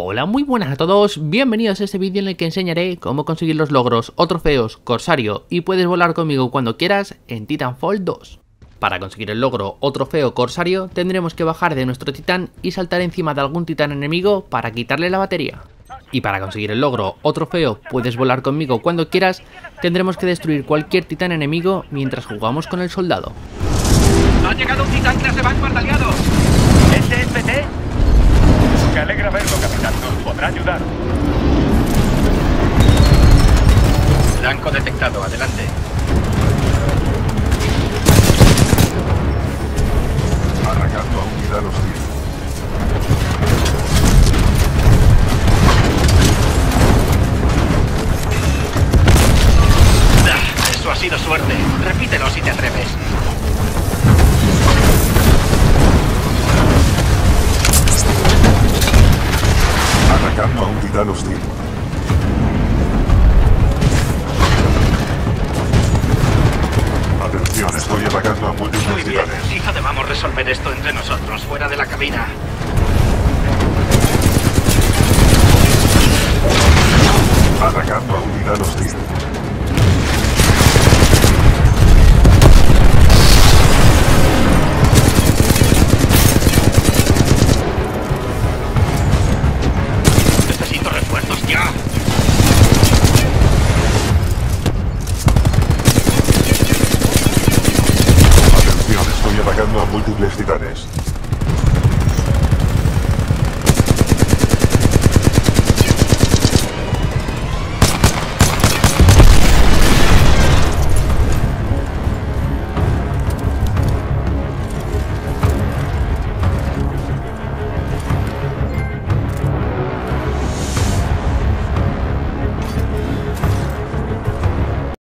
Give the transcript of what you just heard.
Hola, muy buenas a todos, bienvenidos a este vídeo en el que enseñaré cómo conseguir los logros o trofeos Corsario y puedes volar conmigo cuando quieras en Titanfall 2. Para conseguir el logro o trofeo Corsario tendremos que bajar de nuestro titán y saltar encima de algún titán enemigo para quitarle la batería. Y para conseguir el logro o trofeo puedes volar conmigo cuando quieras, tendremos que destruir cualquier titán enemigo mientras jugamos con el soldado. Ha llegado un titán clase Vanguard aliado. Blanco detectado, adelante. Arrancando a unidad hostil. Eso ha sido suerte. Repítelo si te hostil. Atención, estoy atacando a Muy múltiples bien. titanes. Hija, debamos resolver esto entre nosotros, fuera de la cabina. Atacando a un titán hostil. a múltiples titanes.